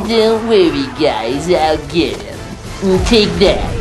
Don't worry, guys, I'll get him. Take that.